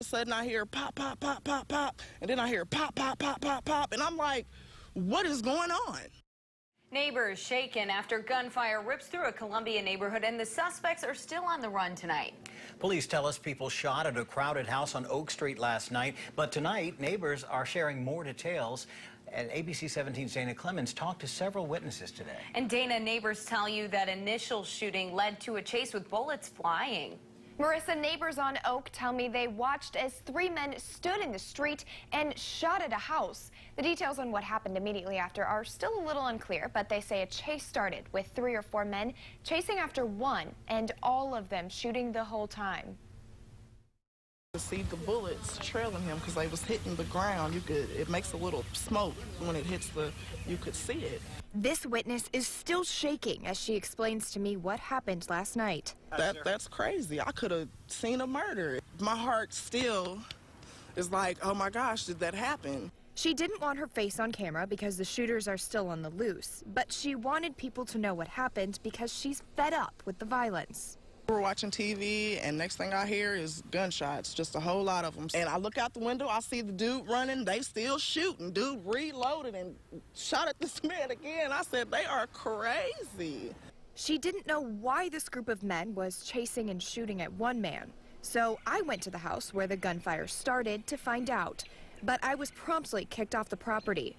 a sudden I hear pop, pop, pop, pop, pop, and then I hear pop, pop, pop, pop, pop, and I'm like, what is going on? Neighbors shaken after gunfire rips through a Columbia neighborhood and the suspects are still on the run tonight. Police tell us people shot at a crowded house on Oak Street last night, but tonight neighbors are sharing more details. And ABC 17's Dana Clemens talked to several witnesses today. And Dana, neighbors tell you that initial shooting led to a chase with bullets flying. Marissa, neighbors on Oak tell me they watched as three men stood in the street and shot at a house. The details on what happened immediately after are still a little unclear, but they say a chase started with three or four men chasing after one and all of them shooting the whole time. See the bullets trailing him because they was hitting the ground, you could it makes a little smoke when it hits the you could see it. This witness is still shaking as she explains to me what happened last night. That that's crazy. I could have seen a murder. My heart still is like, oh my gosh, did that happen? She didn't want her face on camera because the shooters are still on the loose, but she wanted people to know what happened because she's fed up with the violence. We're watching TV, and next thing I hear is gunshots, just a whole lot of them. And I look out the window, I see the dude running, they still shooting. Dude reloaded and shot at this man again. I said, they are crazy. She didn't know why this group of men was chasing and shooting at one man. So I went to the house where the gunfire started to find out. But I was promptly kicked off the property.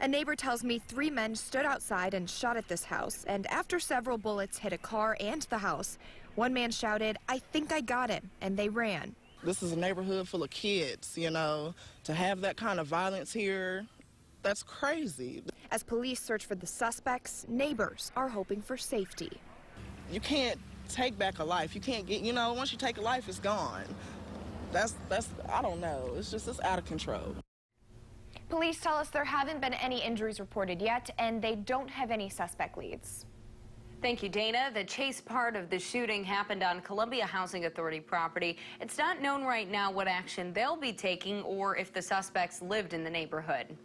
A neighbor tells me three men stood outside and shot at this house, and after several bullets hit a car and the house, one man shouted, I think I got him, and they ran. This is a neighborhood full of kids, you know, to have that kind of violence here, that's crazy. As police search for the suspects, neighbors are hoping for safety. You can't take back a life. You can't get, you know, once you take a life, it's gone. That's, that's, I don't know. It's just, it's out of control. Police tell us there haven't been any injuries reported yet, and they don't have any suspect leads. Thank you, Dana. The chase part of the shooting happened on Columbia Housing Authority property. It's not known right now what action they'll be taking or if the suspects lived in the neighborhood.